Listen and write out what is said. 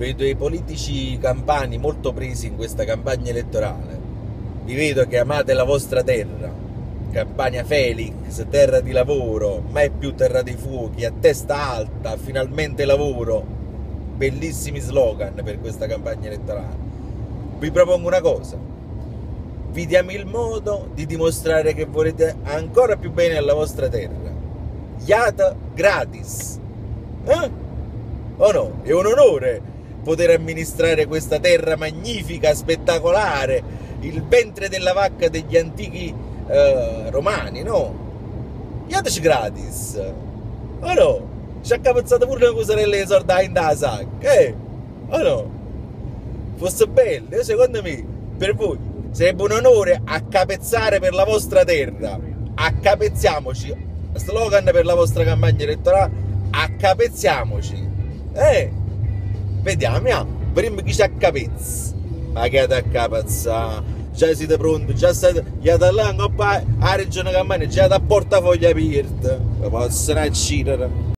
vedo i politici campani molto presi in questa campagna elettorale. Vi vedo che amate la vostra terra. Campania Felix, terra di lavoro, mai più terra dei fuochi, a testa alta, finalmente lavoro. Bellissimi slogan per questa campagna elettorale. Vi propongo una cosa. Vi diamo il modo di dimostrare che volete ancora più bene alla vostra terra. Iata gratis. Eh? O no? È un onore poter amministrare questa terra magnifica, spettacolare, il ventre della vacca degli antichi eh, romani, no? Iateci gratis. O no? Ci ha capazzato pure le cosarelle sordai in da sacca, eh? O no? Fosse bello, secondo me, per voi sarebbe un onore accapezzare per la vostra terra. Accapezziamoci. Slogan per la vostra campagna elettorale. Accapezziamoci. Eh? Vediamo, ya. Prima chi ci accapezza. Ma che ti accapezza? Già siete pronti? Già state... Già da là, a regione Campania, già da portafoglio aperto. Possono accedere.